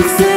Thanks.